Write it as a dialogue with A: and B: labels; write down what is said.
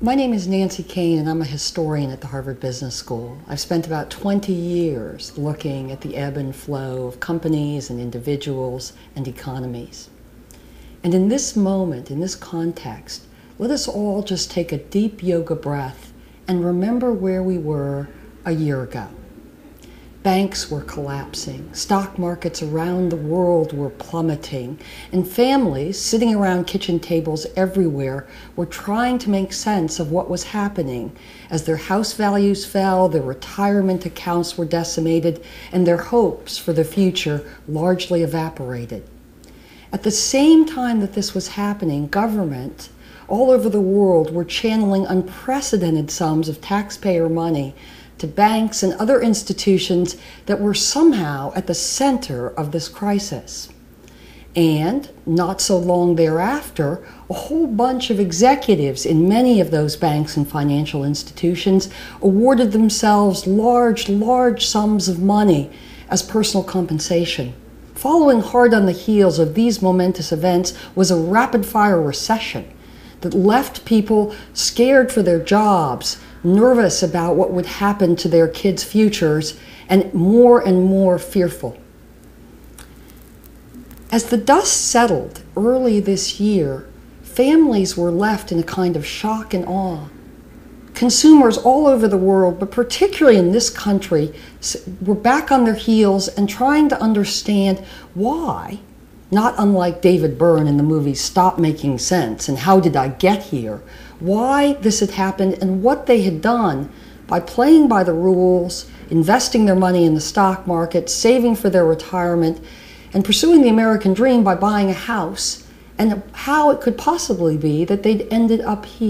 A: My name is Nancy Koehn, and I'm a historian at the Harvard Business School. I've spent about 20 years looking at the ebb and flow of companies and individuals and economies. And in this moment, in this context, let us all just take a deep yoga breath and remember where we were a year ago. Banks were collapsing, stock markets around the world were plummeting, and families sitting around kitchen tables everywhere were trying to make sense of what was happening. As their house values fell, their retirement accounts were decimated, and their hopes for the future largely evaporated. At the same time that this was happening, government all over the world were channeling unprecedented sums of taxpayer money to banks and other institutions that were somehow at the center of this crisis. And not so long thereafter, a whole bunch of executives in many of those banks and financial institutions awarded themselves large, large sums of money as personal compensation. Following hard on the heels of these momentous events was a rapid fire recession that left people scared for their jobs, nervous about what would happen to their kids' futures, and more and more fearful. As the dust settled early this year, families were left in a kind of shock and awe. Consumers all over the world, but particularly in this country, were back on their heels and trying to understand why not unlike David Byrne in the movie Stop Making Sense and How Did I Get Here, why this had happened and what they had done by playing by the rules, investing their money in the stock market, saving for their retirement, and pursuing the American dream by buying a house, and how it could possibly be that they'd ended up here.